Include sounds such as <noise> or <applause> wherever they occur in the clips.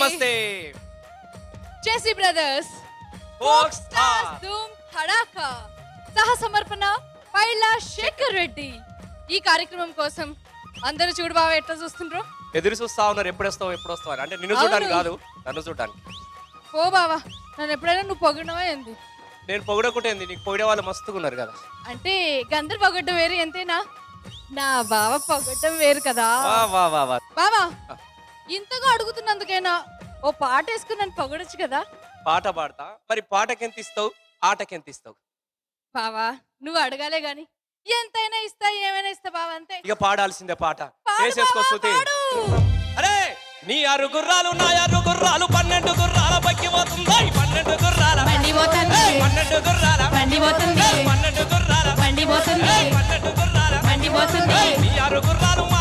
నమస్తే. జెసి brothers folk star ధూమ్ సహ సమర్పణ పైలా శేఖర్ రెడ్డి ఈ కార్యక్రమం కోసం అందరూ చూడు బావ ఎట్లా చూస్తుండ్రు? ఎదురు చూస్తా ఉన్నారు ఎప్పుడు వస్తావు ఎప్పుడు వస్తావు అని. అంటే నిన్ను చూడడానికి. కాదు నన్ను చూడడానికి. ఓ బావా నన్ను ఎప్పుడైనా నువ్వు పొగిడినవా ఏంది? నేను పొగడకుంటేంది నీకు పొగిడే వాళ్ళు మస్తుగా ఉన్నారు కదా. అంటే గందరు పొగడ్డం వేరు ఎంతేనా? నా బావ పొగడ్డం వేరు కదా. బావా ఇంతగా అడుగుతున్నందుకైనా? ఓ పాట వేసుకుని నన్ను పొగడొచ్చు కదా. పాట పాడతా. మరి పాటకి ఎంత ఇస్తావు ఆటకి ఎంత ఇస్తావు బావా నువ్వు అడగాలే గాని. ఎంతైనా ఇస్తా ఏమైనా ఇస్తా బావా అంతే. ఇక పాడాల్సిందే పాట. వేసేసుకో శృతి. పాడు. అరే నీ ఆరు గుర్రాలు నా ఆరు గుర్రాలు పన్నెండు గుర్రాల పక్కి పోతుందా ఈ పన్నెండు గుర్రాల. బండి పోతుంది. పన్నెండు గుర్రాల. బండి పోతుంది. పన్నెండు గుర్రాల. బండి పోతుంది. పన్నెండు గుర్రాల. బండి పోతుంది. నీ ఆరు గుర్రాలు మా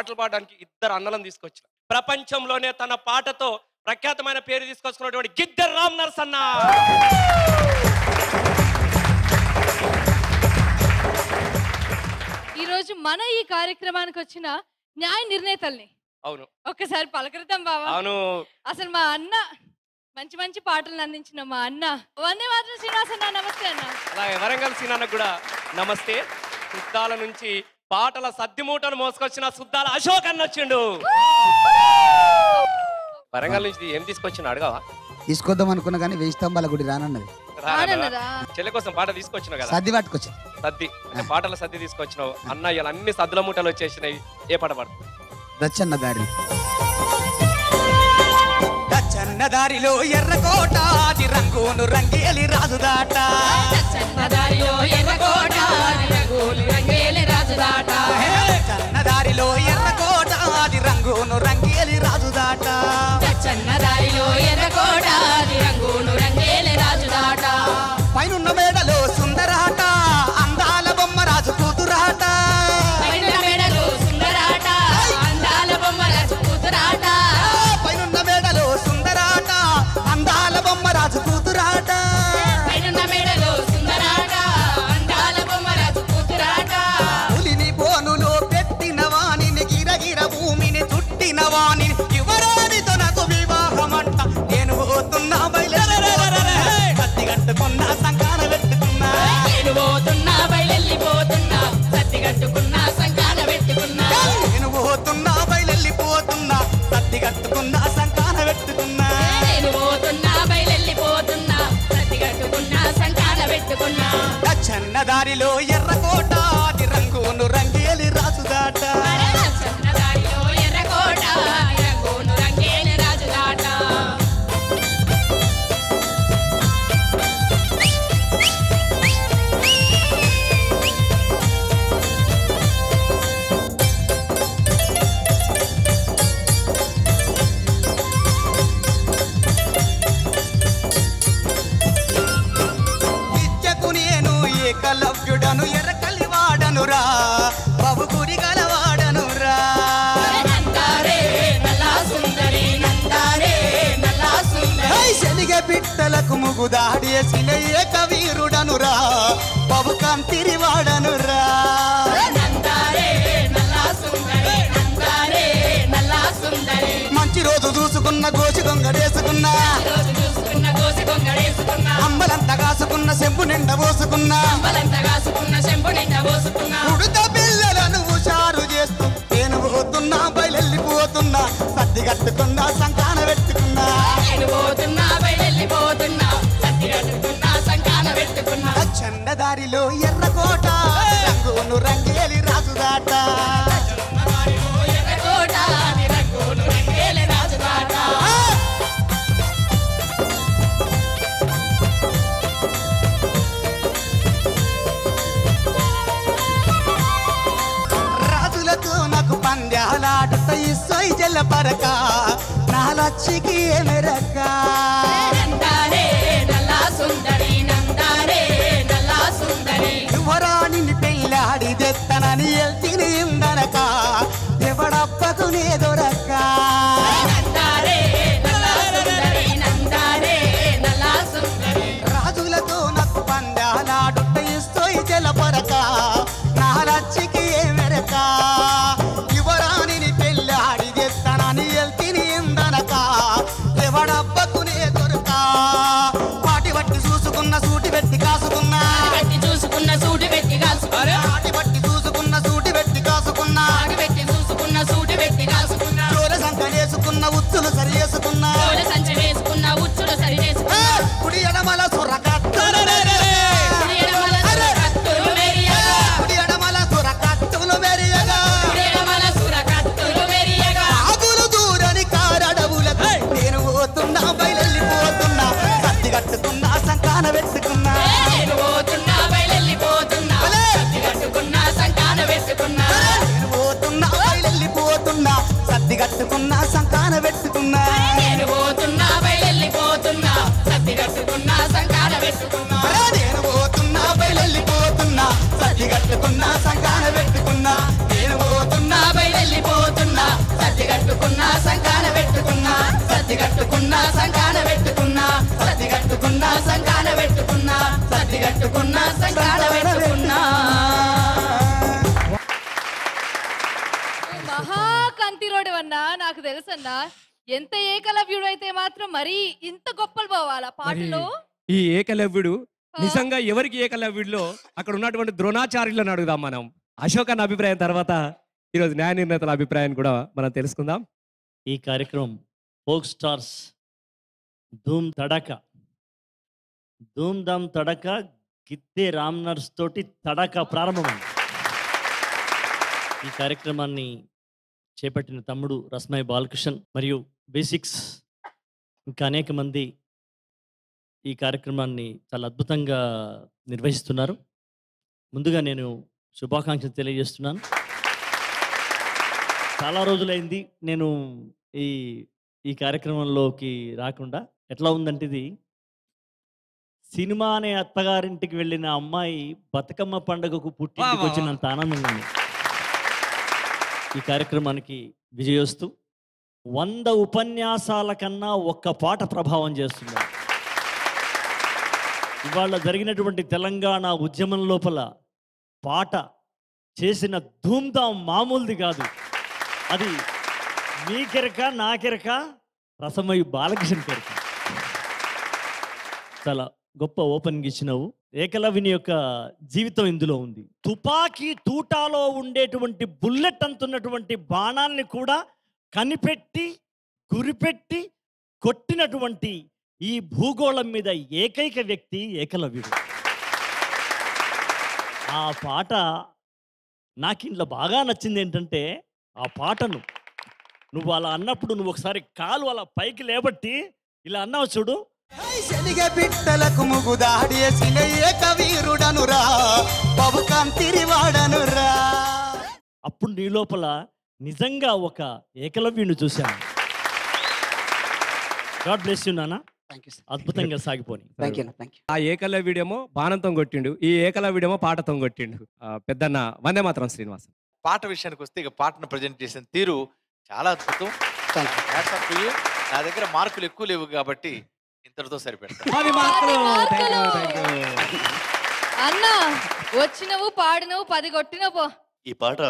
పాటలు పాడడానికి ఇద్దరు అన్నలను తీసుకొచ్చిన. ప్రపంచంలోనే తన పాటతో ప్రఖ్యాతమైన పేరు తీసుకొచ్చుకున్నటువంటి గిద్దర్ రామ్ నరసన్న. ఈ రోజు మన ఈ కార్యక్రమానికి వచ్చిన న్యాయ నిర్ణేతల్ని. అవును. ఒక్కసారి పలకరిద్దాం బావా. అవును. అసలు మా అన్న మంచి మంచి పాటలు అందించిన మా అన్న. వందే మాత్రం శ్రీనివాస్ నమస్తే అన్న. అలాగే వరంగల్ సీనాన్నకు కూడా నమస్తే. సుద్దాల నుంచి పాటల సద్దిమూటను మోసుకొచ్చిన సుద్దాల అశోక్ అన్న వచ్చిండు. వరంగల్ నుంచి ఏం తీసుకొచ్చిన అడగవా? తీసుకొద్దాం అనుకున్నా కానీ వెయ్యి స్తంభాల గుడి రానన్నది? చెల్లె కోసం పాట తీసుకొచ్చిన కదా. సర్ది పట్టుకొచ్చి సద్ది అంటే పాటల సద్ది తీసుకొచ్చినావు. అన్న ఇలా అన్ని సద్దుల మూటలు వచ్చేసినాయి. ఏ పాట పాడు? రచ్చన్న దారి చన్న దారిలో ఎర్రకోట అది రంగును రంగేలి రాజుదాట. చన్నదారిలో ఎర్రకోట రంగులు రంగేలి రాజుదాట. చన్న దారిలో ఎర్రకోట అది రంగును రంగేలి రాజుదాట. చన్నదారిలో ఎర్రకోట రంగులు రంగేలి రాజుదాట. పైనున్న మేడలో సంకాన పెట్టుకున్నా సత్తి కట్టుకున్నా సంకాన పెట్టుకున్నా సత్తి కట్టుకున్నా సంకాన పెట్టుకున్నా. మహాకంతిరోడు అన్నా నాకు తెలుసన్నా ఎంత ఏకలవ్యుడు అయితే మాత్రం మరీ ఇంత గొప్పలు పోవాలా పాటలో? ఈ ఏకలవ్యుడు నిజంగా ఎవరికి ఏకలవ్యుడిలో అక్కడ ఉన్నటువంటి ద్రోణాచార్యులను అడుగుదాం మనం. అశోక్ అన్న అభిప్రాయం తర్వాత ఈరోజు న్యాయ నిర్ణేతల అభిప్రాయాన్ని కూడా మనం తెలుసుకుందాం. ఈ కార్యక్రమం ఫోక్ స్టార్స్ ధూమ్ తడక. ధూమ్ ధామ్ తడక గిద్దె రామ్ నర్స్ తోటి తడక ప్రారంభమైంది. ఈ కార్యక్రమాన్ని చేపట్టిన తమ్ముడు రస్మయ్ బాలకృష్ణన్ మరియు బేసిక్స్ ఇంకా అనేక మంది ఈ కార్యక్రమాన్ని చాలా అద్భుతంగా నిర్వహిస్తున్నారు. ముందుగా నేను శుభాకాంక్షలు తెలియజేస్తున్నాను. చాలా రోజులైంది నేను ఈ ఈ కార్యక్రమంలోకి రాకుండా. ఎట్లా ఉందంటే ఇది సినిమా అనే అత్తగారింటికి వెళ్ళిన అమ్మాయి బతుకమ్మ పండుగకు పుట్టింటికి వచ్చినంత ఆనందంగా ఉంది ఈ కార్యక్రమానికి విజయోస్తు వంద ఉపన్యాసాల కన్నా ఒక్క పాట ప్రభావం చేస్తుంది. ఇవాళ జరిగినటువంటి తెలంగాణ ఉద్యమం లోపల పాట చేసిన ధూమ్ధాం మామూలుది కాదు. అది నీకెరక నాకెరక రసమయ్య బాలకృష్ణ కెరక. చాలా గొప్ప ఓపెనింగ్ ఇచ్చినావు ఏకలవ్యుని యొక్క జీవితం ఇందులో ఉంది. తుపాకీ తూటాలో ఉండేటువంటి బుల్లెట్ అంతున్నటువంటి బాణాన్ని కూడా కనిపెట్టి గురిపెట్టి కొట్టినటువంటి ఈ భూగోళం మీద ఏకైక వ్యక్తి ఏకలవ్యుడు. ఆ పాట నాకు ఇంట్లో బాగా నచ్చింది ఏంటంటే ఆ పాటను నువ్వు అలా అన్నప్పుడు నువ్వు ఒకసారి కాలు అలా పైకి లేబట్టి ఇలా అన్నావు చూడు శనిగ బిడ్డలకు ముగుదాడేసిన అప్పుడు నీ లోపల నిజంగా ఒక ఏకలవ్యుని చూశాను. గాడ్ బ్లెస్ యూ నాన్న. సార్. అద్భుతంగా సాగిపోని. ఆ ఏకలవ్యుడేమో బాణంతో కొట్టిండు ఈ ఏకలవ్యుడేమో పాటతో కొట్టిండు. ఆ, పెద్దన్న వందే మాత్రం శ్రీనివాస్. పాట విషయానికి వస్తే ఇక పాటను ప్రజెంట్ చేసిన తీరు చాలా అద్భుతం. నా దగ్గర మార్కులు ఎక్కువ లేవు కాబట్టి ఇంతటితో సరిపెడతా. పది మార్కులు పది థ్యాంక్ యూ మార్కులు. థ్యాంక్ యూ అన్న వచ్చినవు పాడినవు పది కొట్టినవు ఈ పాట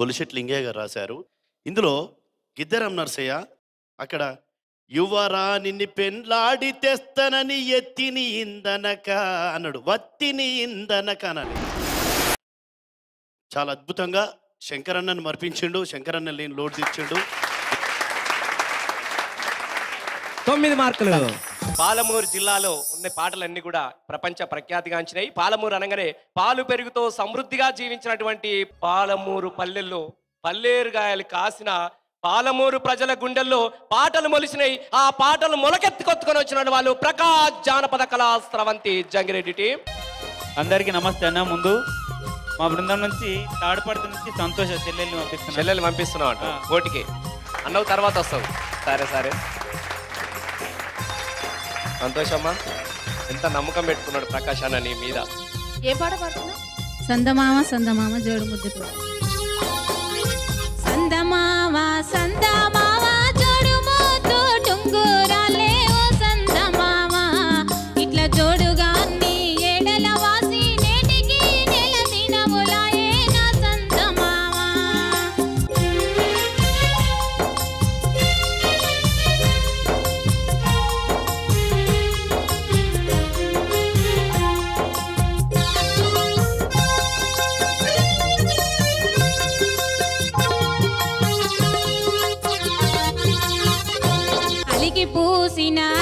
పొలిశెట్ లింగయ్య గారు రాశారు. ఇందులో గిద్దరం నర్సయ్య అక్కడ యువరా నిన్ను పెండ్లాడి తెస్తనని ఎత్తిని ఇందనక అన్నాడు. వత్తిని ఇందనక అనాలి చాలా అద్భుతంగా శంకరన్నను మర్పించిండు శంకరన్న లోడ్ తెచ్చిండు తొమ్మిది మార్కులు. పాలమూరు జిల్లాలో ఉన్న పాటలన్నీ కూడా ప్రపంచ ప్రఖ్యాతిగాంచినాయి పాలమూరు అనగానే పాలు పెరుగుతో సమృద్ధిగా జీవించినటువంటి పాలమూరు పల్లెల్లో పల్లేరుగాయలు కాసిన పాలమూరు ప్రజల గుండెల్లో పాటలు మొలిసినాయి ఆ పాటలు మొలకెత్తుకొత్తుకొని వచ్చిన వాళ్ళు ప్రకాష్ జానపద కళా స్రవంతి జంగిరెడ్డి టీం. అందరికీ నమస్తే అన్న. ముందు మా బృందం నుంచి తాడుపడత నుంచి సంతోష చెల్లెల్ని పంపిస్తున్నాను చెల్లెలు పంపిస్తున్నావు అంట. ఓటికి. అన్నవు తర్వాత వస్తావు. సరే సరే. సంతోషమ్మా ఎంత నమ్మకం పెట్టుకున్నాడు ప్రకాష్ అన్న నీ మీద. ఏ పాట పాడుతున్నావు సందమామ సందమామ జోడు ముద్దుతో సందమామ సందమామ. Argentina.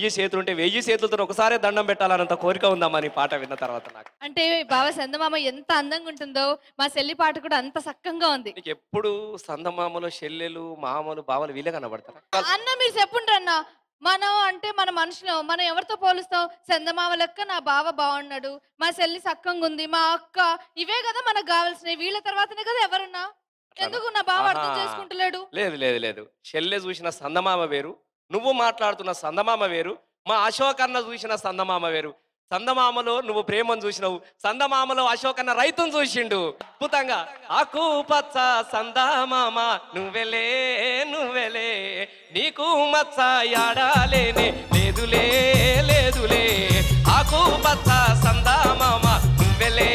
వెయ్యి చేతులు ఉంటే వెయ్యి చేతులతో ఒకసారి దండం పెట్టాలన్నంత కోరిక ఉందమ్మా నీ పాట విన్న తర్వాత నాకు? అంటే బావ చందమామ ఎంత అందంగా ఉంటుందో మా చెల్లి పాట కూడా అంత సక్కంగా ఉంది. నీకు ఎప్పుడు సందమామలు చెల్లెలు మామలు బావలు వీళ్ళే కనబడతారా? అన్న మీరు చెప్పుండ్రు అన్న. మనం అంటే మన మనుషులు మనం ఎవరితో పోలుస్తాం? చందమామ లెక్క నా బావ బాగున్నాడు మా చెల్లి సక్కంగా ఉంది మా అక్క ఇవే కదా మనకు కావాల్సినవి వీళ్ళ తర్వాతనే కదా ఎవరున్నా? ఎందుకు నా బావ అర్థం ఆహా. చేసుకుంటలేడు? లేదు లేదు లేదు. చెల్లె చూసిన సందమామ వేరు నువ్వు మాట్లాడుతున్న సందమామ వేరు మా అశోకన్న చూసిన సందమామ వేరు. సందమామలో నువ్వు ప్రేమను చూసినావు సందమామలో అశోకన్న రైతును చూసిండు. అద్భుతంగా ఆకు పచ్చ సందమామ నువ్వెలే నువ్వెలే నీకు మచ్చ యాడాలేనే లేదులే లేదులే ఆకు పచ్చ సందమామ నువ్వెలే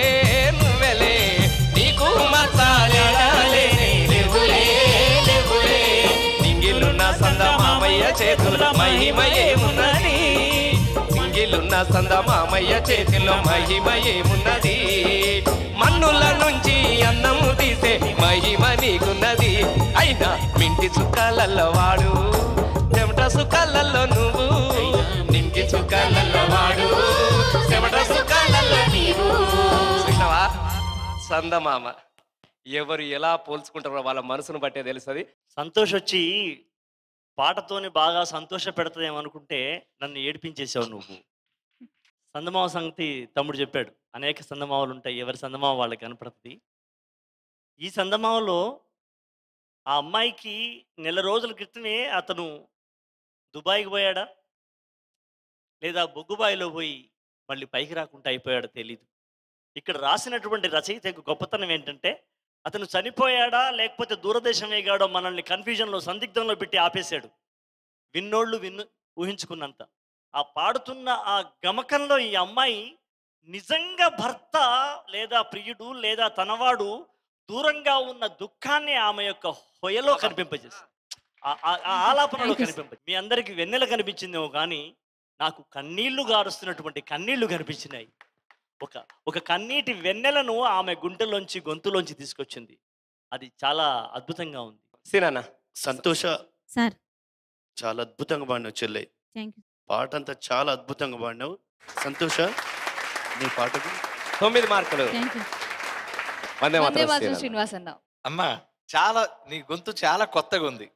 నువ్వెలే నీకు మచ్చ యాడాలే సందమామయ్య చేతుల మహిమయేమున్నది మింగిలున్న సందమామయ్య చేతిలో మహిమయేమున్నది మన్నుల నుంచి అన్నము తీసే మహిమ నీకున్నది. అయినా మింటి చుక్కలలో వాడు చెమట సుఖాలలో నువ్వు. నింటి చుక్కలలో వాడు చెమట సుఖాలలో నీవు. సందమామ ఎవరు ఎలా పోల్చుకుంటారో వాళ్ళ మనసును బట్టే తెలుస్తుంది. సంతోష్ వచ్చి పాటతోని బాగా సంతోష పెడతాదేమనుకుంటే నన్ను ఏడిపించేసావు నువ్వు. సందమావ సంగతి తమ్ముడు చెప్పాడు. అనేక సందమావలు ఉంటాయి ఎవరి సందమావ వాళ్ళకి కనపడుతుంది. ఈ సందమావలో ఆ అమ్మాయికి నెల రోజుల క్రితమే అతను దుబాయ్కి పోయాడా? లేదా బొగ్గుబాయిలో పోయి మళ్ళీ పైకి రాకుండా అయిపోయాడో తెలీదు. ఇక్కడ రాసినటువంటి రచయిత యొక్క గొప్పతనం ఏంటంటే అతను చనిపోయాడా లేకపోతే దూరదేశం వేగాడో మనల్ని కన్ఫ్యూజన్లో సందిగ్ధంలో పెట్టి ఆపేశాడు. విన్నోళ్ళు విన్ను ఊహించుకున్నంత. ఆ పాడుతున్న ఆ గమకంలో ఈ అమ్మాయి నిజంగా భర్త లేదా ప్రియుడు లేదా తనవాడు దూరంగా ఉన్న దుఃఖాన్ని ఆమె యొక్క హొయలో కనిపింపజేసింది ఆలాపనలో కనిపింప మీ అందరికి వెన్నెల కనిపించిందేమో కానీ నాకు కన్నీళ్ళు గారుస్తున్నటువంటి కన్నీళ్ళు కనిపించినాయి. ఒక ఒక కన్నీటి వెన్నెలను ఆమె గుంటెలోంచి గొంతులోంచి తీసుకొచ్చింది. అది చాలా అద్భుతంగా ఉంది. సినానా సంతోష. సార్. చాలా అద్భుతంగా పాడినావు చెల్లె. పాట అంతా చాలా అద్భుతంగా పాడినావు. సంతోష. నీ పాటకు తొమ్మిది మార్కులు. శ్రీనివాస్ అన్న. అమ్మా చాలా నీ గొంతు చాలా కొత్తగా ఉంది.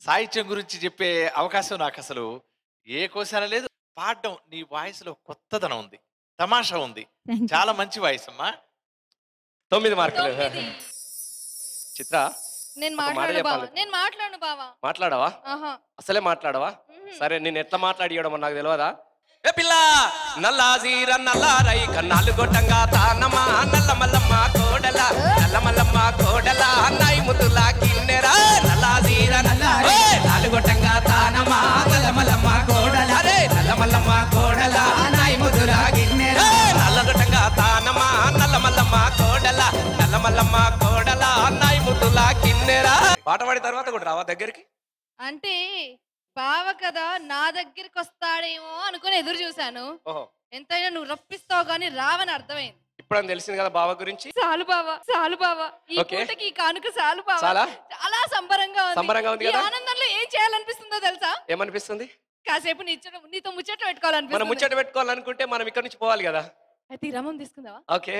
సాహిత్యం గురించి చెప్పే అవకాశం నాకు అసలు ఏ కోశాన లేదు. పాడడం నీ వాయిస్లో కొత్తదనం ఉంది. తమాషా ఉంది. <laughs> చాలా మంచి వాయిస్ అమ్మా. తొమ్మిది మార్కులు. చిత్ర నేను. నేను బావా. మాట్లాడవా? అసలే మాట్లాడవా. సరే నేను ఎట్లా మాట్లాడియడం నాకు తెలియదా ఏ పిల్ల నల్లా జీర నల్లా రై కన్నాలు గొట్టంగా తానమా నల్ల మల్లమ్మ కోడల నల్ల మల్లమ్మ కోడల అన్నాయి ముద్దులా కిన్నెరా నల్లా జీర నల్లా రే నాలు గొట్టంగా తానమా నల్ల మల్లమ్మ పాట పాడిన తర్వాత కూడా రావా దగ్గరికి? అంటే బావ కదా నా దగ్గరికి వస్తాడేమో అనుకుని ఎదురు చూశాను. ఓహో. ఎంతైనా నువ్వు రప్పిస్తావు కానీ రావని అర్థమైంది. ఇప్పుడు అని తెలిసింది కదా బావ గురించి? చాలు బావా చాలు బావా. ఈ ఓకే. పూటకి ఈ కానుక చాలు బావా. చాలా? చాలా సంబరంగా ఉంది. సంబరంగా ఉంది ఈ కదా? ఆనందంలో ఏం చేయాలనిపిస్తుందో తెలుసా? ఏమనిపిస్తుంది? కాసేపు నీతో నీతో ముచ్చట మనం పెట్టుకోవాలనిపిస్తుంది ముచ్చట పెట్టుకోవాలనుకుంటే మనం ఇక్కడ నుంచి పోవాలి కదా? అయితే ఈ రామం తీసుకుందావా? ఓకే.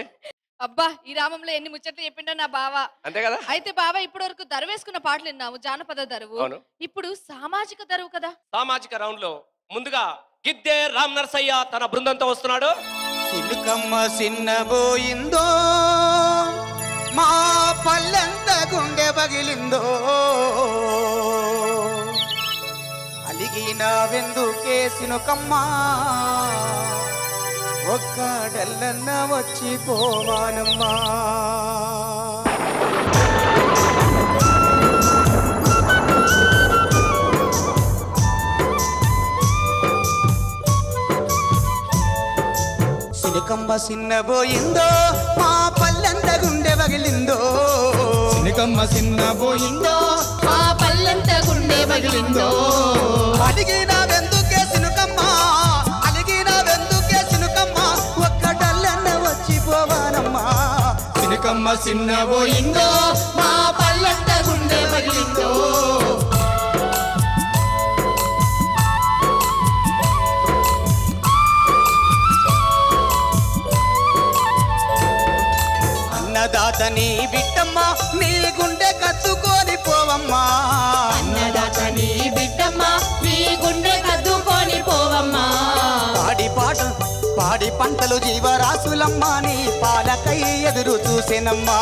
అబ్బా ఈ రామంలో ఎన్ని ముచ్చట్లు చెప్పిండో నా బావ. అంతే కదా? అయితే బావ ఇప్పటి వరకు దరవేసుకున్న పాటలు విన్నాము జానపద దరువు. ఇప్పుడు సామాజిక దరువు కదా? సామాజిక రౌండ్లో ముందుగా గిద్దే రామ్ నర్సయ్య తన బృందంతో వస్తున్నాడు. చిలుకమ్మ చిన్నబోయిందో మా పల్లెంత గుండె పగిలిందో. అలిగిన వెందుకేసినుకమ్మా ఒక్కడల్లన్న వచ్చి పోవానమ్మా సినుకంబ సిన్నబోయిందో మా పల్లెంత గుండె పగిలిందో సినుకమ్మ సిన్నబోయిందో మా పల్లెంత గుండె పగిలిందో అడిగిన చిన్నబోయిందో మా పల్లంట గుండె పగిలిందో. అన్నదాత నీ బిడ్డమ్మ నీ గుండె కత్తుకొని పోవమ్మా. అన్నదాత నీ బిడ్డమ్మ నీ గుండె కత్తుకొని పోవమ్మా. పాడి పాటలు జీవరాశులమ్మ నీ పాలకై ఎదురు చూసెనమ్మా.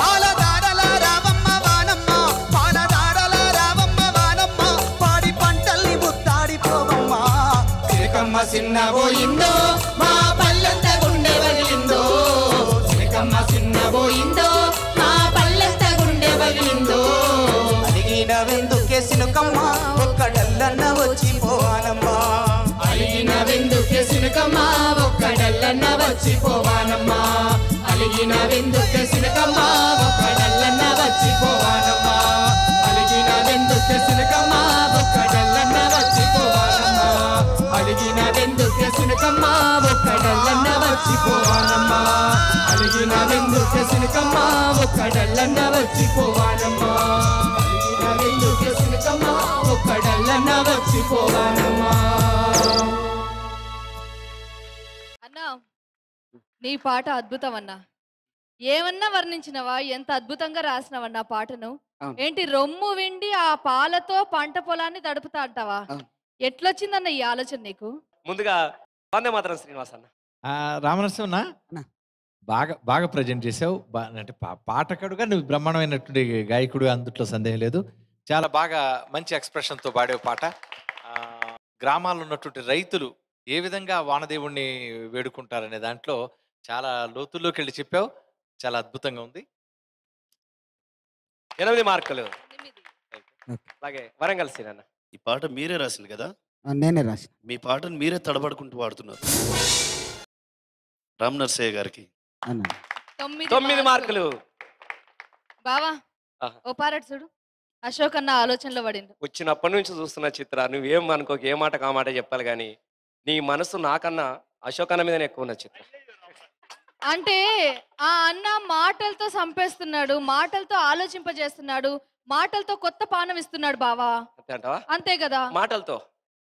పాలదారల రావమ్మ వానమ్మ పాలదారల రావమ్మ వానమ్మ పాడి పంటల్ని ముత్తాడిపోవమ్మా చిలకమ్మ చిన్న పోయిందో మా పల్లెంత గుండె వగిలిందో. చిలకమ్మ చిన్న పోయిందో మా పల్లెంత గుండె వగిలిందో. అడిగిన వెందుకే సినుకమ్మ ఒక్కడల్లన్న వచ్చి పోవానమ్మా అలిగిన వెందుకే సినకమ్మ ఒక్కడల్లన్న వచ్చిపోవానమ్మా. అలిగిన వెందుకే సినకమ్మ ఒక్కడల్లన్న వచ్చిపోవానమ్మా. అలిగిన వెందుకే సినకమ్మ ఒక్కడల్లన్న వచ్చిపోవానమ్మా. అలిగిన వెందుకే సినకమ్మ ఒక్కడల్లన్న వచ్చిపోవానమ్మా. అలిగిన వెందుకే సినకమ్మ ఒక్కడల్లన్న వచ్చిపోవానమ్మా. అలిగిన వెందుకే సినకమ్మ ఒక్కడల్లన్న వచ్చిపోవానమ్మా. నీ పాట అద్భుతం అన్నా ఏమన్నా వర్ణించినవా? ఎంత అద్భుతంగా రాసినవన్నా పాటను. ఏంటి రొమ్ము విండి ఆ పాలతో పంట పొలాన్ని తడుపుతా అంటావా. ఎట్లొచ్చిందన్న ఈ ఆలోచన నీకు? ముందుగా వందే మాత్రం శ్రీనివాస్ అన్న. రామనరసింహ. బాగా బాగా ప్రజెంట్ చేసావు బా- అంటే పా- పాటకుడుగా నువ్వు బ్రహ్మాండమైనటువంటి గాయకుడు అందుట్లో సందేహం లేదు. చాలా బాగా మంచి ఎక్స్ప్రెషన్తో పాడే పాట. ఆ, గ్రామాల్లో ఉన్నటువంటి రైతులు ఏ విధంగా వానదేవుణ్ణి వేడుకుంటారనే దాంట్లో చాలా లోతుల్లోకి వెళ్ళి చెప్పావు. చాలా అద్భుతంగా ఉంది. ఎనిమిది మార్కులు. ఓకే. అలాగే వరంగల్ సీన్ అన్న. ఈ పాట మీరే రాసింది కదా? నేనే రాసిన. మీ పాటను మీరే తడబడుకుంటూ వాడుతున్నారు రామ్ నర్సయ్య గారికి. అన్న. తొమ్మిది మార్కులు. బావా. ఓ పారట్ చూడు. అశోక్ అన్న ఆలోచనలో పడిండు. వచ్చినప్పటి నుంచి చూస్తున్న చిత్ర నువ్వేం అనుకోక ఏ మాట కామాట చెప్పాలి కానీ నీ మనసు నాకన్నా అశోక్ అన్న మీదనే ఎక్కువ చిత్ర. అంటే ఆ అన్న మాటలతో సంపేస్తున్నాడు మాటలతో ఆలోచింపజేస్తున్నాడు మాటలతో కొత్త పానం ఇస్తున్నాడు బావా. అంతే అంటావా? అంతే కదా? మాటలతో.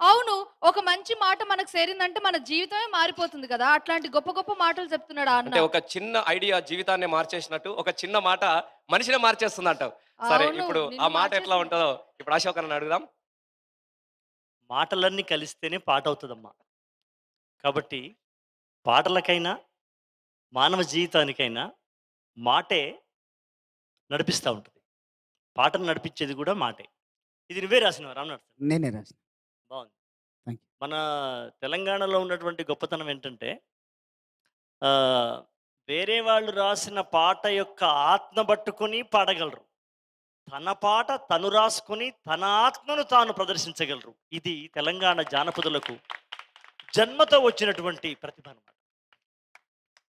అవును ఒక మంచి మాట మనకు సేరిందంటే మన జీవితమే మారిపోతుంది కదా. అట్లాంటి గొప్ప గొప్ప మాటలు చెప్తున్నాడు ఆ అంటే అన్న ఒక చిన్న ఐడియా జీవితాన్ని మార్చేసినట్టు ఒక చిన్న మాట మనిషిని మార్చేస్తుంది అంటావు సరే అవును, ఇప్పుడు ఆ నిన్ను మాట ఎట్లా మార్చేస్తుంది. ఉంటుందో ఇప్పుడు అశోక్ అన్న అడుగుదాం. మాటలన్నీ కలిస్తేనే పాట అవుతుందమ్మా కాబట్టి పాటలకైనా మానవ జీవితానికైనా మాటే నడిపిస్తూ ఉంటుంది. పాటను నడిపించేది కూడా మాటే. ఇది నువ్వే రాసినవా రామ్నాథ్ నేనే రాసిన. బాగుంది మన తెలంగాణలో ఉన్నటువంటి గొప్పతనం ఏంటంటే వేరే వాళ్ళు రాసిన పాట యొక్క ఆత్మ పట్టుకొని పాడగలరు. తన పాట తను రాసుకుని తన ఆత్మను తాను ప్రదర్శించగలరు. ఇది తెలంగాణ జానపదులకు జన్మతో వచ్చినటువంటి ప్రతిభ అనమాట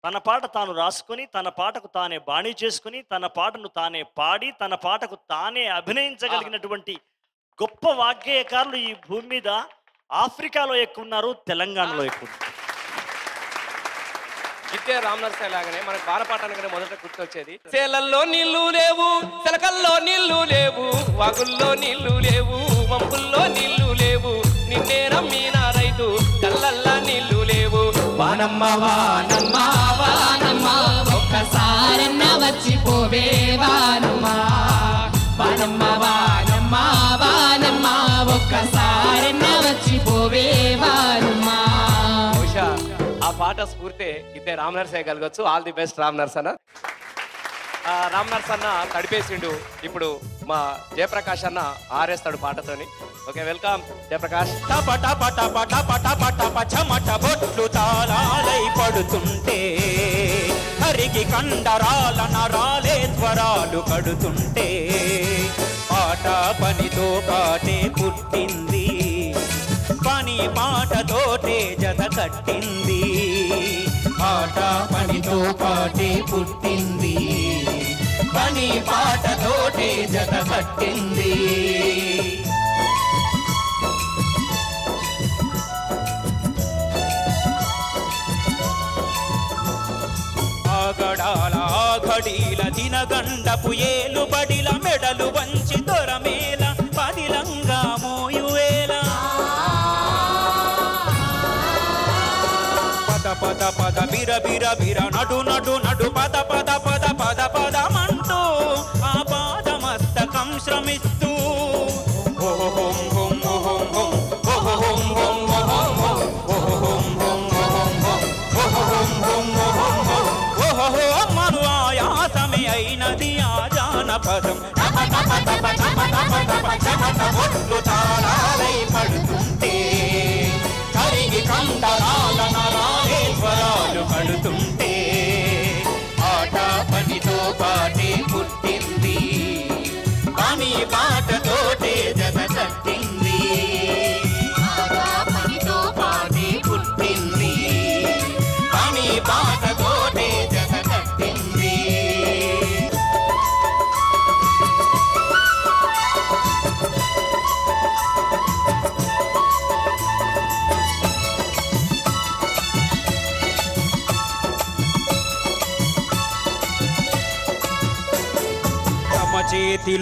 తన పాట తాను రాసుకొని తన పాటకు తానే బాణీ చేసుకొని తన పాటను తానే పాడి తన పాటకు తానే అభినయించగలిగినటువంటి గొప్ప వాగ్గేయకారులు ఈ భూమి మీద ఆఫ్రికాలో ఎక్కువ ఉన్నారు తెలంగాణలో ఎక్కువ ఉన్నారు చిట్టే రామ్ లాగానే మనకు బాలపాట అనగానే మొదట గుర్తొచ్చేది. సేలల్లో నీళ్ళు లేవు సెలకల్లో నీళ్ళు లేవు వాగుల్లో నీళ్ళు లేవు వంపుల్లో నీళ్ళు లేవు నిన్నే రమ్మిన రైతు కళ్ళల్లా నీళ్ళు లేవు. వానమ్మ వానమ్మ వానమ్మ ఒక్కసారన్న వచ్చిపోవే వానమ్మ. వానమ్మ వానమ్మ వానమ్మ ఒక్కసారన్న వచ్చిపోవే వానమ్మ. పాట స్ఫూర్తే ఇదే Ram Narsaiah కలగొచ్చు all the best Ram Narsanna Ram nurse అన్న తడిపేసిండు ఇప్పుడు మా జయప్రకాష్ అన్న ఆరేస్తాడు పాటతోని. Okay welcome Jayaprakash. బొట్లు తాళాలై పడుతుంటే హరికి కండరాల నరాలే త్వరాలు కడుతుంటే పాట పనితో పాటే పుట్టింది పని పాటతోటే జత కట్టింది. పాట పనితో పాటే పుట్టింది. పని పాటతోటే జత కట్టింది ఆగడాల ఆఘడీల దినగండపు ఏలు బడిల మెడలు వంచి దొరమే పద పద పద బిర బిర బిర నడు నడు నడు పద పద పద పని పాటతోటే జత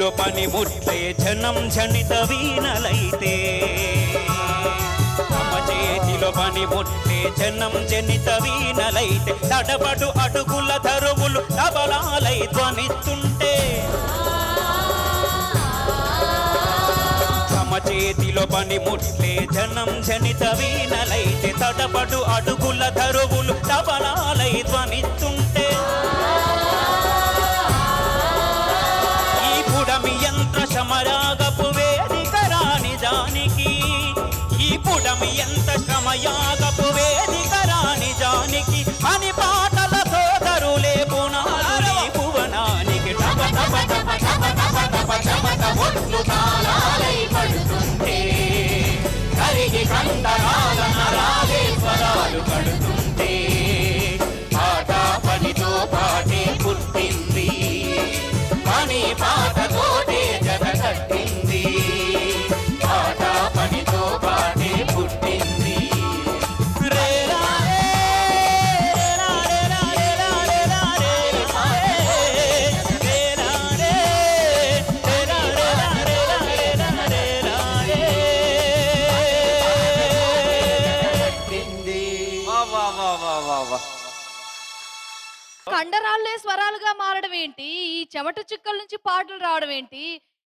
చేతిలో పని ముట్లే జనం జనిత వీణలైతే. తమ చేతిలో పని ముట్లే జనం జనిత వీణలైతే. తడబడు అడుగుల ధరువులు తబలాలై ధ్వనిస్తుంటే. తమ చేతిలో పని ముట్లే జనం జనిత వీణలైతే. తడబడు అడుగుల ధరువులు తబలాలై ధ్వనిస్తుంటే. మారడం ఏంటి? ఈ చెమట చుక్కల నుంచి పాటలు రావడం ఏంటి?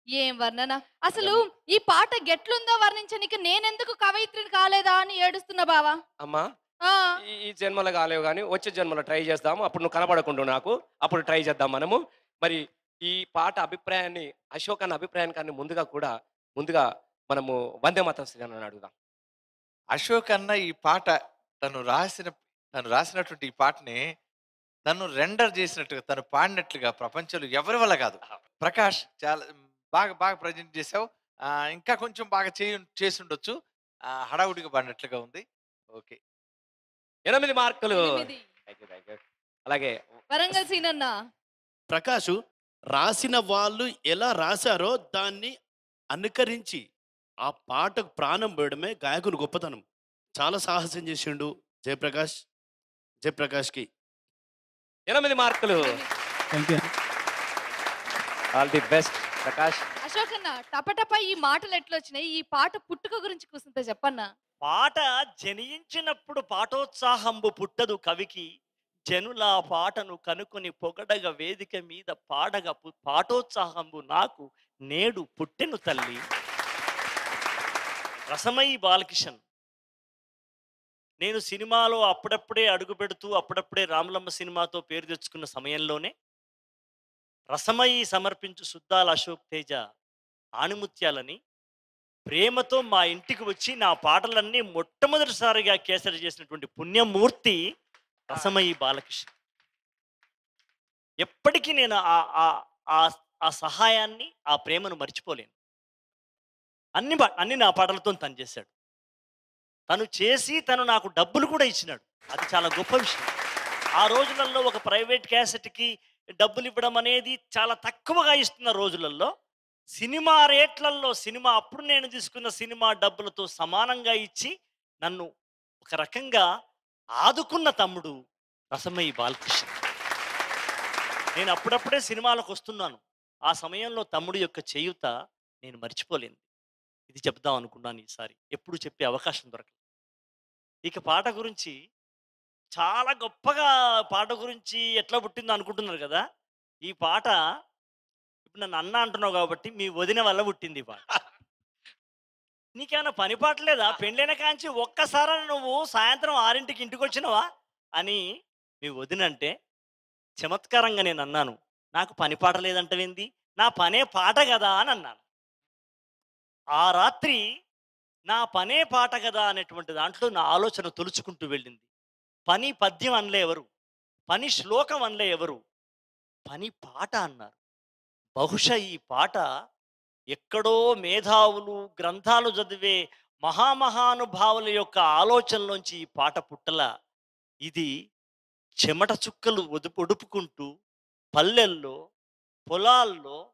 ఏం వర్ణన? అసలు ఈ పాట గెట్లుందో వర్ణించనికి నేనెందుకు కవయిత్రిని కాలేదా అని ఏడుస్తున్నా బావా. అమ్మా ఆ, ఈ- జన్మలో కాలేవు కానీ వచ్చే జన్మలో ట్రై చేద్దాము. అప్పుడు నువ్వు కనబడకుండా నాకు అప్పుడు ట్రై చేద్దాం మనము. మరి ఈ పాట అభిప్రాయాన్ని అశోక్ అన్న అభిప్రాయాన్ని కానీ ముందుగా కూడా ముందుగా మనము వందే మాతం శ్రీరామ్ అడుగుదాం. అశోక్ అన్న ఈ పాట తను రాసిన తను రాసినటువంటి ఈ పాటని తను రెండర్ చేసినట్టుగా తను పాడినట్లుగా ప్రపంచంలో ఎవరి వల్ల కాదు. ప్రకాష్ చాలా బాగా బాగా ప్రజెంట్ చేసావు. ఇంకా కొంచెం బాగా చేయి చేసి ఉండొచ్చు ఆ, హడావుడిగా పాడినట్లుగా ఉంది. ఓకే. ఎనిమిది మార్కులు. అలాగే వరంగల్ సీనన్న ప్రకాష్ రాసిన వాళ్ళు ఎలా రాశారో దాన్ని అనుకరించి ఆ పాటకు ప్రాణం పోయడమే గాయకుని గొప్పతనం. చాలా సాహసం చేసిండు జయప్రకాష్ జయప్రకాష్కి. ఎనిమిది మార్కులు. All the best Prakash Ashok అన్న టపటప ఈ మాటలు ఎట్లొచ్చినాయి? ఈ పాట పుట్టుక గురించి కూర్చుంటే చెప్పన్నా? పాట జనించినప్పుడు పాటోత్సాహంబు పుట్టదు కవికి. జనుల పాటను కనుకొని పొగడగ వేదిక మీద పాడగ పాటోత్సాహంబు నాకు నేడు పుట్టెను తల్లి. రసమయి బాలకిషన్. నేను సినిమాలో అప్పుడప్పుడే అడుగు పెడుతూ అప్పుడప్పుడే రామలమ్మ సినిమాతో పేరు తెచ్చుకున్న సమయంలోనే రసమయి సమర్పించు సుద్దాల అశోక్ తేజ ఆణిముత్యాలని ప్రేమతో మా ఇంటికి వచ్చి నా పాటలన్నీ మొట్టమొదటిసారిగా కేసరి చేసినటువంటి పుణ్యమూర్తి రసమయి బాలకృష్ణ. ఎప్పటికీ నేను ఆ ఆ- ఆ- ఆ సహాయాన్ని ఆ ప్రేమను మర్చిపోలేను. అన్ని అన్ని నా పాటలతో తను చేశాడు. తను చేసి తను నాకు డబ్బులు కూడా ఇచ్చినాడు. అది చాలా గొప్ప విషయం. ఆ రోజులలో ఒక ప్రైవేట్ క్యాసెట్కి డబ్బులు ఇవ్వడం అనేది చాలా తక్కువగా ఇస్తున్న రోజులలో సినిమా రేట్లలో సినిమా అప్పుడు నేను తీసుకున్న సినిమా డబ్బులతో సమానంగా ఇచ్చి నన్ను ఒక రకంగా ఆదుకున్న తమ్ముడు రసమయ్య బాలకృష్ణ. నేను అప్పుడప్పుడే సినిమాలకు వస్తున్నాను. ఆ సమయంలో తమ్ముడు యొక్క చేయుత నేను మర్చిపోలేను. ఇది చెప్దాం అనుకున్నాను ఈసారి. ఎప్పుడు చెప్పే అవకాశం దొరకలేదు ఇక పాట గురించి చాలా గొప్పగా పాట గురించి ఎట్లా పుట్టిందో అనుకుంటున్నారు కదా! ఈ పాట ఇప్పుడు నన్ను అన్న అంటున్నావు కాబట్టి మీ వదిన వల్ల పుట్టింది ఈ పాట. నీకేమైనా పని పాటలేదా పెళ్ళైన కాంచి ఒక్కసారి నువ్వు సాయంత్రం ఆరింటికి ఇంటికి వచ్చినవా అని మీ వదినంటే చమత్కారంగా నేను అన్నాను. నాకు పని పాట లేదంటవేంది? నా పనే పాట కదా అని అన్నాను. ఆ రాత్రి నా పనే పాట కదా అనేటువంటి దాంట్లో నా ఆలోచన తొలుచుకుంటూ వెళ్ళింది. పని పద్యం అనలే ఎవరు? పని శ్లోకం అనలే ఎవరు? పని పాట అన్నారు. బహుశా ఈ పాట ఎక్కడో మేధావులు గ్రంథాలు చదివే మహామహానుభావుల యొక్క ఆలోచనలోంచి ఈ పాట పుట్టల. ఇది చెమట చుక్కలు ఒదుపు ఒడుపుకుంటూ పల్లెల్లో పొలాల్లో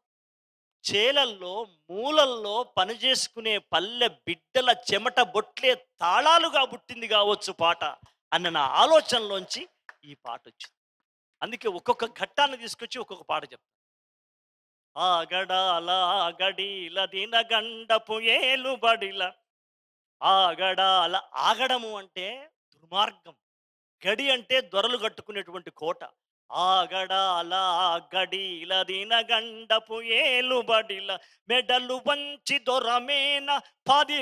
చేలల్లో మూలల్లో పనిచేసుకునే పల్లె బిడ్డల చెమట బొట్లే తాళాలుగా పుట్టింది కావచ్చు పాట అన్న నా ఆలోచనలోంచి ఈ పాట వచ్చింది. అందుకే ఒక్కొక్క ఘట్టాన్ని తీసుకొచ్చి ఒక్కొక్క పాట చెప్తాను ఆగడాల ఆగడీల దినగండపు ఏలుబడిల ఆగడాల ఆగడము అంటే దుర్మార్గం. గడి అంటే దొరలు కట్టుకునేటువంటి కోట. ఆగడాల గండపు దినగండపు ఏలుబడిల మెడలు వంచి దొరమేన పది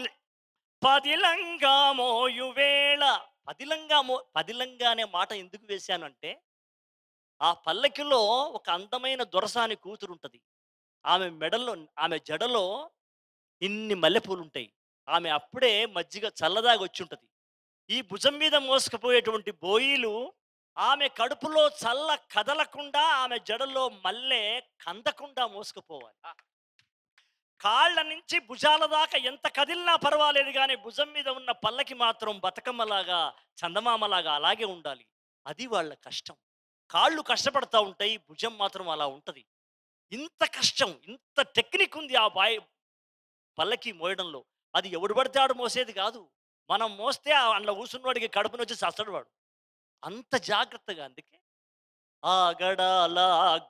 పదిలంగా మోయువేళ పదిలంగా మో పదిలంగా అనే మాట ఎందుకు వేశానంటే ఆ పల్లకిలో ఒక అందమైన దొరసాని కూతురు ఉంటుంది ఆమె మెడలో ఆమె జడలో ఇన్ని మల్లెపూలు ఉంటాయి ఆమె అప్పుడే మజ్జిగ చల్లదాగి వచ్చి ఉంటుంది ఈ భుజం మీద మోసుకుపోయేటువంటి బోయిలు ఆమె కడుపులో చల్ల కదలకుండా ఆమె జడలో మల్లె కందకుండా మోసుకుపోవాలి. కాళ్ళ నుంచి భుజాల దాకా ఎంత కదిలినా పర్వాలేదు కానీ భుజం మీద ఉన్న పల్లకి మాత్రం బతుకమ్మలాగా చందమామలాగా అలాగే ఉండాలి. అది వాళ్ళ కష్టం. కాళ్ళు కష్టపడతా ఉంటాయి భుజం మాత్రం అలా ఉంటది. ఇంత కష్టం ఇంత టెక్నిక్ ఉంది ఆ బాయ్ పల్లకి మోయడంలో. అది ఎవడు పడితే ఆడు మోసేది కాదు. మనం మోస్తే అందులో కూసున్నవాడికి కడుపుని వచ్చి చస్తాడు వాడు. అంత జాగ్రత్తగా అందుకే ఆగడాల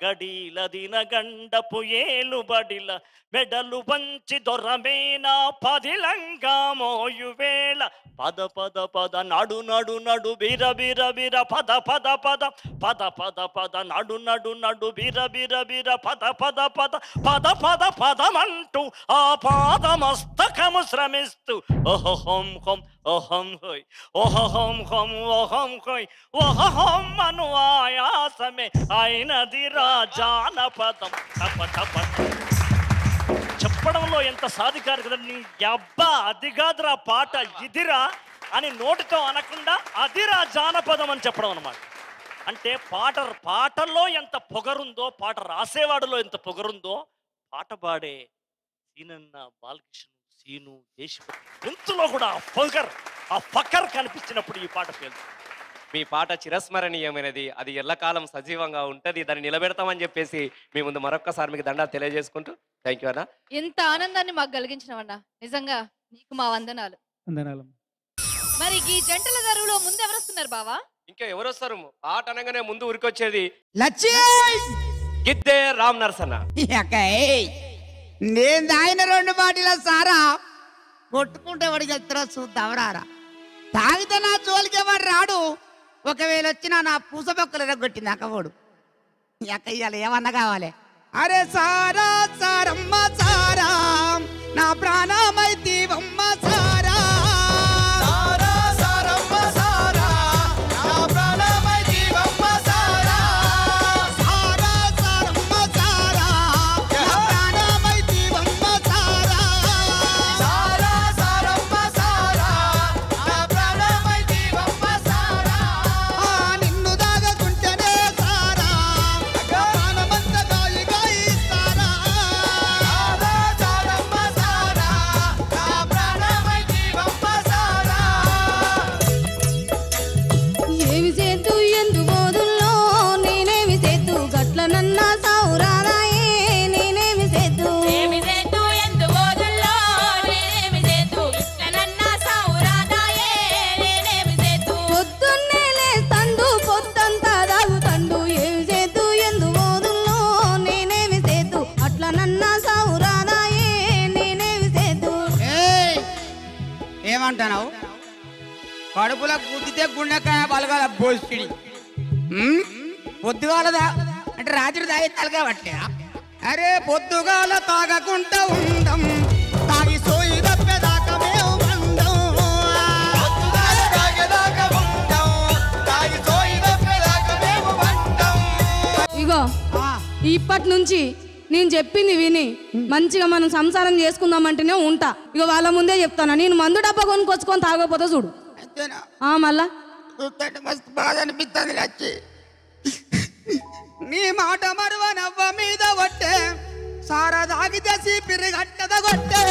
గడీల దిన గండపు ఏలు బడిల మెడలు వంచి దొరమేనా పదిలంగా మోయువేళ పద పద పద నడు నడు నడు బిర బిర బిర పద పద పద పద పద పద నడు నడు నడు బిర బిర బిర పద పద పద పద పద పదమంటూ ఆ పాదమస్తకము శ్రమిస్తూ ఓహో హోం హోం హోయ్ ఓహోం హోం ఓహం హోయ్ ఓహోం అను ఆయాసమే అయినది రా జానపదం తప చెప్పడంలో ఎంత సాధికారు కదా నీ అబ్బా అది కాదురా పాట ఇదిరా అని నోటితో అనకుండా అదిరా జానపదం అని చెప్పడం అనమాట అంటే పాట పాటలో ఎంత పొగరుందో పాట రాసేవాడిలో ఎంత పొగరుందో పాట పాడే సీనన్న బాలకృష్ణ సీను దేశపతి గొంతులో కూడా ఆ పొగర్ ఆ ఫకర్ కనిపించినప్పుడు ఈ పాట పేరు మీ పాట చిరస్మరణీయమైనది. అది ఎల్లకాలం సజీవంగా ఉంటది. దాన్ని నిలబెడతామని చెప్పేసి మీ ముందు మరొక్కసారి మీకు దండా తెలియజేసుకుంటూ థ్యాంక్ యూ అన్న. ఎంత ఆనందాన్ని మాకు కలిగించినవన్నా. నిజంగా నీకు మా వందనాలు. వందనాలు. మరి ఈ జంటల దరువులో ముందు ఎవరు వస్తున్నారు బావా? ఇంకా ఎవరు వస్తారు పాట అనగానే ముందు ఉరికొచ్చేది లచ్చి గిద్దే రామ్ నరసన్న. <laughs> నేను తాగిన రెండు బాటిల సారా? కొట్టుకుంటే వాడికి వెళ్తారా చూద్దావరారా తాగితే నా జోలికి వాడు రాడు. ఒకవేళ వచ్చినా నా పూస బొక్కలు ఎరగొట్టింది అక్కవాడు అక్క ఏమన్నా కావాలి? అరే సారా సారమ్మ సారా. నా ప్రాణమ కడుపులో గుద్దితే గుండెకాయ బలగాల బోసిడి పొద్దుగాల దా అంటే రాత్రి తాగి తలగా అరే పొద్దుగాల తాగకుండా ఉండం. తాగి సోయి తప్పేదాకా మేము ఉండం. ఇగో ఇప్పటి నుంచి నేను చెప్పింది విని మంచిగా మనం సంసారం చేసుకుందామంటేనే ఉంటా. ఇక వాళ్ళ ముందే చెప్తాను? నేను మందు డబ్బా కొనుక్కొచ్చుకొని తాగకపోతే చూడు. ఆ మళ్ళా? చూస్తుంటే మస్తు బాధ అనిపిస్తుంది లచ్చి. నీ మాట మరువ నవ్వ మీద కొట్టే సారా తాగితే సీపిరి గట్టద కొట్టే.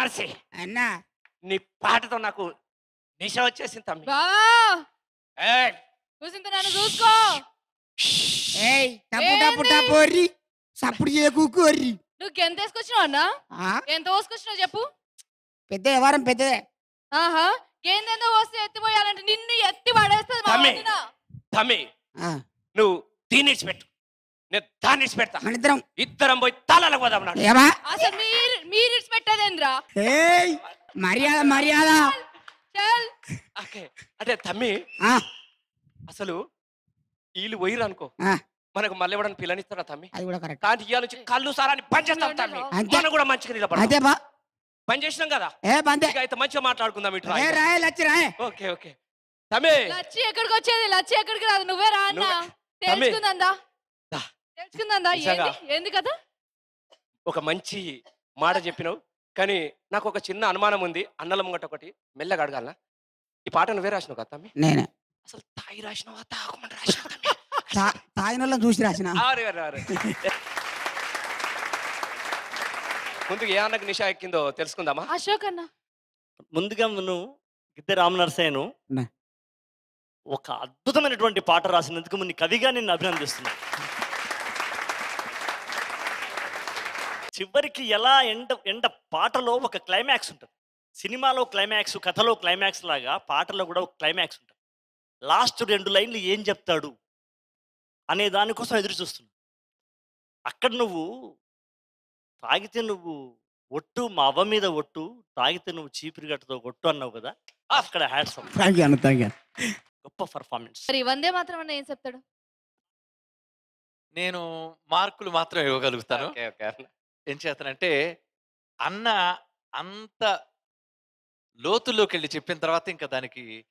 నర్సి. అన్నా. నీ పాటతో నాకు నిశ వచ్చేసింది తమ్మి. బా. ఏయ్, కూసింత నన్ను చూసుకో. ఏయ్ ఒర్రి. సప్పుడు చేయకు నువ్వు ఎంత వేసుకొచ్చినావు అన్నా? ఎంత పోసుకొచ్చినావు చెప్పు. పెద్ద వ్యవహారం పెద్దదే. ఆహా. ఏందేందో వస్తే ఎత్తిపోయాలంటే నిన్ను ఎత్తి పడేస్తుంది మా తమ్మి. వదిన. తమ్మి నువ్వు దీన్ని పెట్టు. నేను దాన్ని పెడతా మనిద్దరం. ఇద్దరం పోయి తలలో పోదాం అసలు మీరు మీరు పెట్టేదేంద్రా ఏయ్! మర్యాద మర్యాద. చల్. ఓకే. అంటే తమ్మి అసలు వీళ్ళు పోయిరు అనుకో. మనకు మళ్ళీ ఎవడన్నా పిల్లనిస్తారా తమ్మి? అది కూడా కరెక్ట్. కానీ నుంచి కళ్ళు సారాన్ని బంద్ చేస్తాం తమ్మి. అంతే. మనం కూడా మంచిగా బా. పని చేసినాం కదా? ఏ బందే. అయితే మంచిగా మాట్లాడుకుందాం ఇట్లా ఏ రాయే లచ్చి రాయే. Okay okay. తమ్మి. లచ్చి ఎక్కడికి వచ్చేది? లచ్చి ఎక్కడికి రాదు? నువ్వే రా అన్న. నువ్వే- తెలుసుకుందా నిజంగా. ఏంది కదా ఒక మంచి మాట చెప్పినావు. కానీ నాకు ఒక చిన్న అనుమానం ఉంది. అన్నల ముంగట ఒకటి మెల్లగా అడగాల ఈ పాట నువ్వే రాసినావు కదా తమ్మి? నేనే. అసలు తాయి రాసినావా? తాగమని రాసినావా తమ్మి? తా- తాగిన వాళ్ళని చూసి రాసిన? ఆరే, ఆరే, ఆరే. ముందు ఏ అన్నకు నిషా ఎక్కిందో తెలుసుకుందామా? అశోక్ అన్న. ముందుగా నువ్వు గిద్దె రామనరసయ్యను నా. ఒక అద్భుతమైనటువంటి పాట రాసినందుకు ముందు కవిగా నిన్ను అభినందిస్తున్నా. చివరికి ఎలా ఎండ ఎండ పాటలో ఒక క్లైమాక్స్ ఉంటుంది. సినిమాలో క్లైమాక్స్ కథలో క్లైమాక్స్ లాగా పాటలో కూడా ఒక క్లైమాక్స్ ఉంటుంది. లాస్ట్ రెండు లైన్లు ఏం చెప్తాడు? అనే దానికోసం ఎదురు చూస్తున్నా. అక్కడ నువ్వు తాగితే నువ్వు ఒట్టు మా అవ్వ మీద ఒట్టు తాగితే నువ్వు చీపిరి గట్టతో ఒట్టు అన్నావు కదా అక్కడ హ్యాట్స్ గొప్ప పర్ఫార్మెన్స్ మరి వందే మాత్రం ఏం చెప్తాడు? నేను మార్కులు మాత్రం ఇవ్వగలుగుతాను. ఓకే ఓకే అన్న. ఏం చేస్తానంటే అన్న అంత లోతుల్లోకి వెళ్ళి చెప్పిన తర్వాత ఇంకా దానికి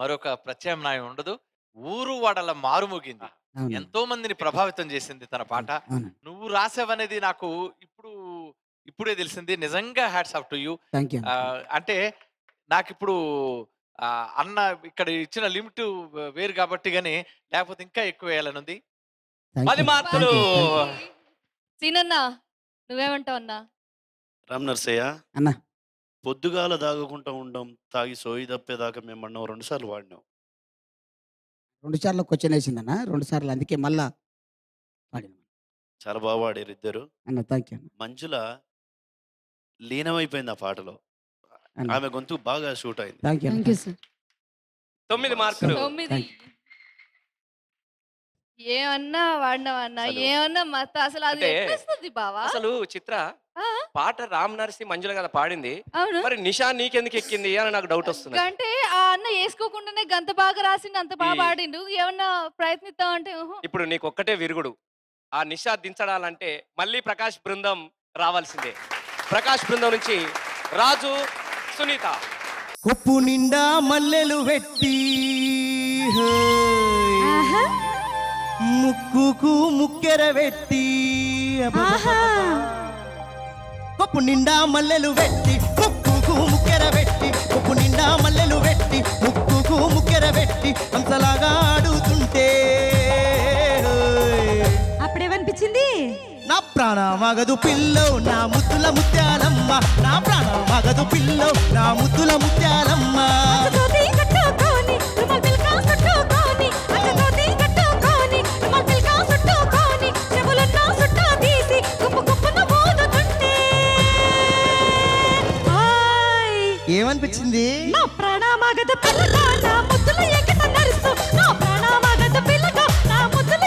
మరొక ప్రత్యామ్నాయం ఉండదు. ఊరు వాడల మారుమోగింది. ఎంతో మందిని ప్రభావితం చేసింది తన పాట. నువ్వు రాసావనేది నాకు ఇప్పుడు ఇప్పుడే తెలిసింది. నిజంగా హ్యాట్స్ ఆఫ్ టు యూ. అంటే నాకు ఇప్పుడు అన్న ఇక్కడ ఇచ్చిన లిమిట్ వేరు కాబట్టి గానీ లేకపోతే ఇంకా ఎక్కువ వేయాలని ఉంది పది మార్కులు సీనన్న నువ్వేమంటావు అన్నా? రామ్ నర్సయ్య? అన్న. పొద్దుగాల దాగకుండా ఉండం తాగి సోయి తప్పేదాకా మేము అన్నాం రెండు సార్లు వాడినాం. రెండు సార్లు క్వశ్చన్ వేసిందన్న? రెండు సార్లు అందుకే మళ్ళా పాడిన చాలా బాగా వాడారు ఇద్దరు. అన్న థ్యాంక్ యూ అన్న. మంజుల లీనమైపోయింది ఆ పాటలో. అన్న. ఆమె గొంతు బాగా షూట్ అయింది. Thank you thank you sir తొమ్మిది మార్కులు. తొమ్మిది ఏమన్నా వాడినావన్నా? ఏమన్నా మత అసలు అది అంటే బావా? అసలు చిత్ర ఆ? పాట రామ్ నరసి మంజుల కదా పాడింది. అవును. మరి నిషా నీకెందుకు ఎక్కింది అని నాకు డౌట్ వస్తుంది. అంటే ఆ అన్న వేసుకోకుండానే గంత బాగా రాసిండు అంత బాగా ఈ- పాడిండు. ఏమన్నా ప్రయత్నిద్దాం అంటే. ఇప్పుడు నీకు ఒక్కటే విరుగుడు. ఆ నిషా దించడాలంటే మళ్ళీ ప్రకాష్ బృందం రావాల్సిందే. ప్రకాష్ బృందం నుంచి రాజు సునీత. కొప్పు నిండా మల్లెలు పెట్టి హోయ్. ముక్కుకు ముక్కెర పెట్టి కొప్పు నిండా మల్లెలు పెట్టి ముక్కుకు ముక్కెర పెట్టి కొప్పు నిండా మల్లెలు పెట్టి ముక్కుకు ముక్కెర పెట్టి హంసలాగా ఆడుతుంటే. అప్పుడేమనిపించింది? నా ప్రాణమగదు పిల్లో నా ముద్దుల ముత్యాలమ్మ. నా ప్రాణమగదు పిల్లో నా ముద్దుల ముత్యాలమ్మ. ఏమనిపించింది? నా ప్రాణామాగత పిల్లగా నా ముద్దుల నరుసు నా ప్రాణామాగత నా ముద్దుల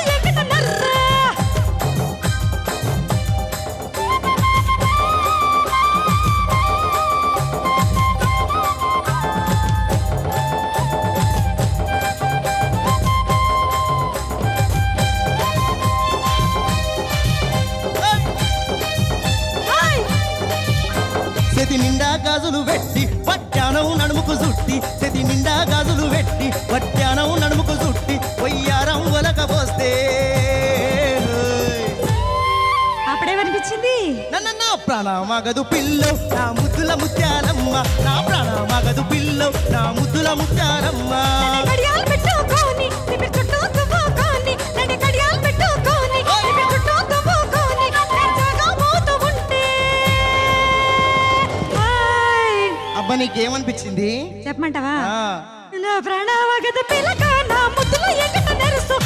నిండా గాజులు పెట్టి చెది నిండా గాజులు పెట్టి వడ్డానం నడుముకు చుట్టి పొయ్యారం ఒలక పోస్తే అప్పుడేమనిపించింది? నన్న నా ప్రాణమగదు పిల్లో నా ముద్దుల ముత్యాలమ్మ. నా ప్రాణమగదు పిల్లో నా ముద్దుల ముత్యాలమ్మ. నీకేమనిపించింది? చెప్పమంటావా. నా పిలక నా ముద్దుల ఎక్కట నరుసు.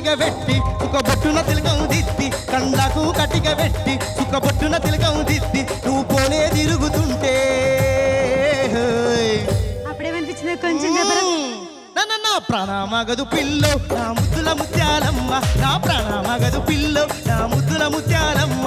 కటిక పెట్టి సుఖ బొట్టున తిలకం దిద్ది కండ్లకు కటిక పెట్టి సుఖ బొట్టున తిలకం దిద్ది నువ్వు పోలే తిరుగుతుంటే అప్పుడేమనిపించింది కొంచెం నా ప్రాణమగదు పిల్లో నా ముద్దుల ముత్యాలమ్మ. నా ప్రాణమగదు పిల్లో నా ముద్దుల ముత్యాలమ్మ.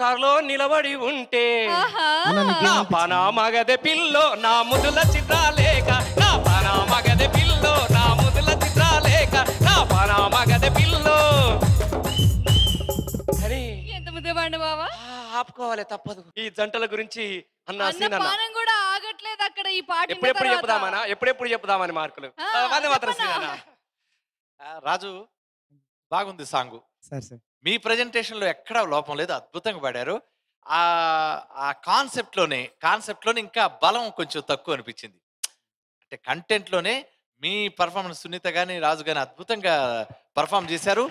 స్టార్లో నిలబడి ఉంటే. నా పాన మగదే పిల్లో నా ముదుల చిత్రాలేక నా పాన మగదే పిల్లో నా ముదుల చిత్రాలేక నా పాన మగదే పిల్లో. అని ఎంత బావా? ఆపుకోవాలి తప్పదు. ఈ జంటల గురించి అన్న కూడా ఆగట్లేదు అక్కడ ఈ పాట విన్న ఎప్పుడెప్పుడు తర్వాత. చెప్పుదామనా? ఎప్పుడెప్పుడు చెప్పుదామని మార్కులు? వందే మాత్రం రాజు బాగుంది సాంగు. సరే సరే. మీ presentation లో ఎక్కడా లోపం లేదు అద్భుతంగా పాడారు. ఆ ఆ కాన్సెప్ట్లోనే కాన్సెప్ట్లోనే ఇంకా బలం కొంచెం తక్కువ అనిపించింది. అంటే కంటెంట్లోనే మీ పర్ఫార్మెన్స్ సునీత గాని రాజు గాని అద్భుతంగా పర్ఫామ్ చేశారు.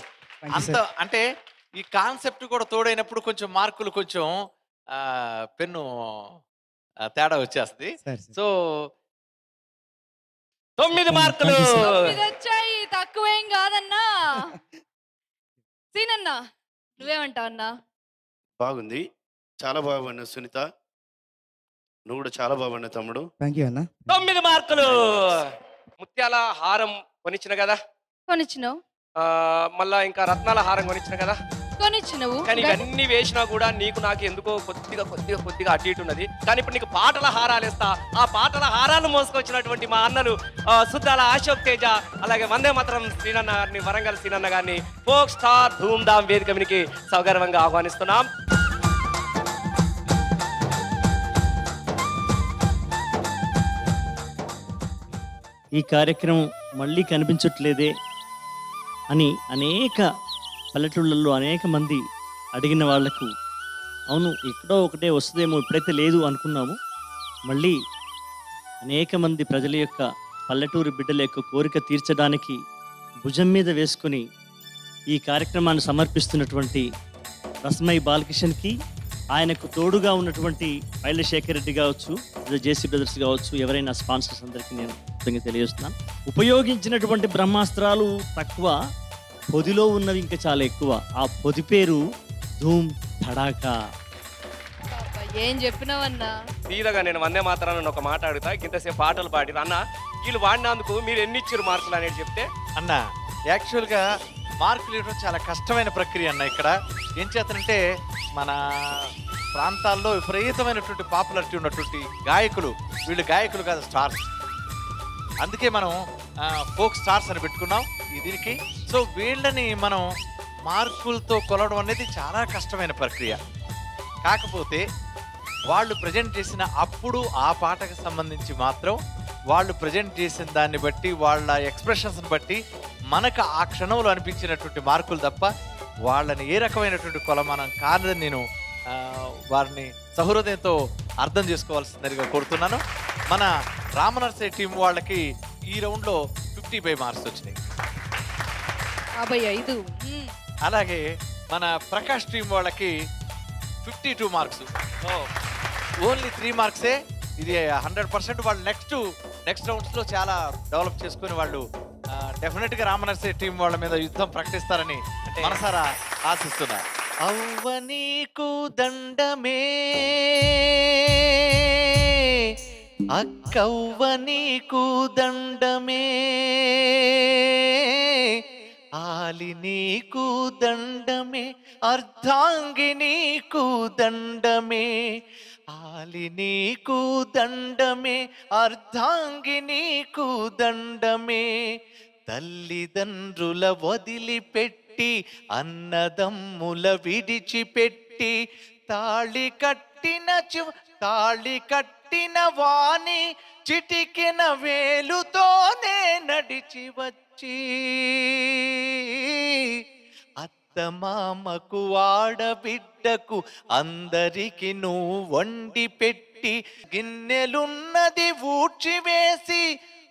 అంత. అంటే ఈ కాన్సెప్ట్ కూడా తోడైనప్పుడు కొంచెం మార్కులు కొంచెం పెన్ను తేడా వచ్చేస్తుంది. సో తొమ్మిది మార్కులు. తక్కువేం కాదన్నా. <laughs> సీనన్నా నువ్వేమంటావు అన్నా? బాగుంది. చాలా బాగున్నా సునీత. నువ్వు కూడా చాలా బాగున్నా తమ్ముడు. థ్యాంక్ యూ అన్న. తొమ్మిది మార్కులు. ముత్యాల హారం కొనిచ్చిన కదా? కొనిచ్చినావు. ఆ, మళ్ళా ఇంకా రత్నాల హారం కొనిచ్చిన కదా? కొనిచ్చినవు కానీ ఇవన్నీ వేసినా కూడా నీకు నాకు ఎందుకో కొద్దిగా కొద్దిగా కొద్దిగా అటు ఇటు ఉన్నది. కానీ ఇప్పుడు నీకు పాటల హారాలు ఇస్తా ఆ పాటల హారాలు మోసుకొచ్చినటువంటి మా అన్నలు సుద్దాల అశోక్ తేజ అలాగే వందే మాత్రం శ్రీనన్న గారిని వరంగల్ శ్రీనన్న గారిని ఫోక్ స్టార్ ధూమ్ ధామ్ వేదిక మీదకి సౌగర్వంగా ఆహ్వానిస్తున్నాం. ఈ కార్యక్రమం మళ్ళీ కనిపించట్లేదే అని అనేక పల్లెటూళ్ళల్లో అనేక మంది అడిగిన వాళ్ళకు అవును ఎక్కడో ఒకటే వస్తుందేమో ఇప్పుడైతే లేదు అనుకున్నాము. మళ్ళీ అనేక మంది ప్రజల యొక్క పల్లెటూరు బిడ్డల యొక్క కోరిక తీర్చడానికి భుజం మీద వేసుకొని ఈ కార్యక్రమాన్ని సమర్పిస్తున్నటువంటి రస్మై బాలకిషన్కి ఆయనకు తోడుగా ఉన్నటువంటి పైల శేఖర్ రెడ్డి కావచ్చు లేదా జేసీ బ్రదర్స్ కావచ్చు ఎవరైనా స్పాన్సర్స్ అందరికీ నేను తెలియజేస్తున్నాను. ఉపయోగించినటువంటి బ్రహ్మాస్త్రాలు తక్కువ పొదిలో ఉన్నవి ఇంకా చాలా ఎక్కువ. ఆ పొది పేరు ధూమ్ ధడాకా. అబ్బా, ఏం చెప్పినావన్నా? సీదగా నేను వందే మాత్రాన్ని ఒక మాట అడుగుతా ఇంతసేపు పాటలు పాడి అన్న వీళ్ళు వాడినందుకు మీరు ఎన్ని ఇచ్చారు మార్కులు అనేది చెప్తే? అన్న యాక్చువల్గా మార్కులు ఇవ్వడం చాలా కష్టమైన ప్రక్రియ అన్న ఇక్కడ. ఏం చేతనంటే మన ప్రాంతాల్లో విపరీతమైనటువంటి పాపులారిటీ ఉన్నటువంటి గాయకులు వీళ్ళు గాయకులు కాదు స్టార్స్. అందుకే మనం ఫోక్ స్టార్స్ అని పెట్టుకున్నాం. దీనికి సో వీళ్ళని మనం మార్కులతో కొలవడం అనేది చాలా కష్టమైన ప్రక్రియ. కాకపోతే వాళ్ళు ప్రజెంట్ చేసిన అప్పుడు ఆ పాటకు సంబంధించి మాత్రం వాళ్ళు ప్రజెంట్ చేసిన దాన్ని బట్టి వాళ్ళ ఎక్స్ప్రెషన్స్ని బట్టి మనకు ఆ క్షణంలో అనిపించినటువంటి మార్కులు తప్ప వాళ్ళని ఏ రకమైనటువంటి కొలమానం కాదని నేను వారిని సహృదయంతో అర్థం చేసుకోవాల్సిందిగా కోరుతున్నాను. మన రామనర్సే టీం వాళ్ళకి ఈ రౌండ్లో ఫిఫ్టీ ఫైవ్ మార్క్స్ వచ్చినాయి. యాభై ఐదు. అలాగే మన ప్రకాష్ టీం వాళ్ళకి fifty two marks. Only three మార్క్సే. ఇది హండ్రెడ్ పర్సెంట్ వాళ్ళు నెక్స్ట్ నెక్స్ట్ రౌండ్స్లో చాలా డెవలప్ చేసుకుని వాళ్ళు డెఫినెట్గా రామనర్సే టీం వాళ్ళ మీద యుద్ధం ప్రకటిస్తారని మనసారా ఆశిస్తున్నా. అవ్వ నీకు దండమే. అక్కవ్వ నీకు దండమే. ఆలి నీకు దండమే అర్ధాంగి నీకు దండమే. ఆలి నీకు దండమే అర్ధాంగి నీకు దండమే. తల్లిదండ్రుల వదిలిపెట్టి అన్నదమ్ముల విడిచిపెట్టి తాళి కట్టిన చు తాళి కట్టిన వాణి చిటికిన వేలుతోనే నడిచి వచ్చి అత్తమామకు ఆడబిడ్డకు అందరికి నువ్వు వండి పెట్టి గిన్నెలున్నది ఊడ్చివేసి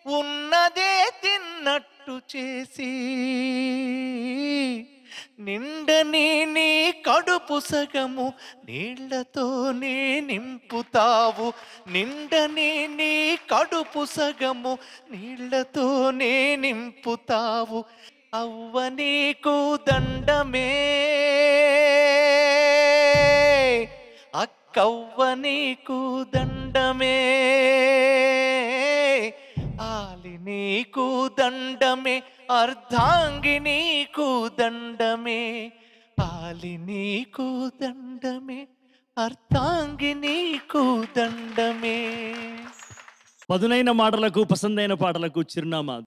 ఉన్నదే తిన్నట్టు చేసి నిండని నీ కడుపు సగము నీళ్ళతోనే నింపుతావు. నిండని నీ కడుపు సగము నీళ్ళతోనే నింపుతావు. అవ్వ నీకు దండమే. అక్కవ్వ నీకు దండమే. ఆలి నీకు దండమే అర్ధాంగి నీకు దండమే. ఆలి నీకు దండమే అర్ధాంగి నీకు దండమే. పదునైన మాటలకు పసందైన పాటలకు చిరునామా.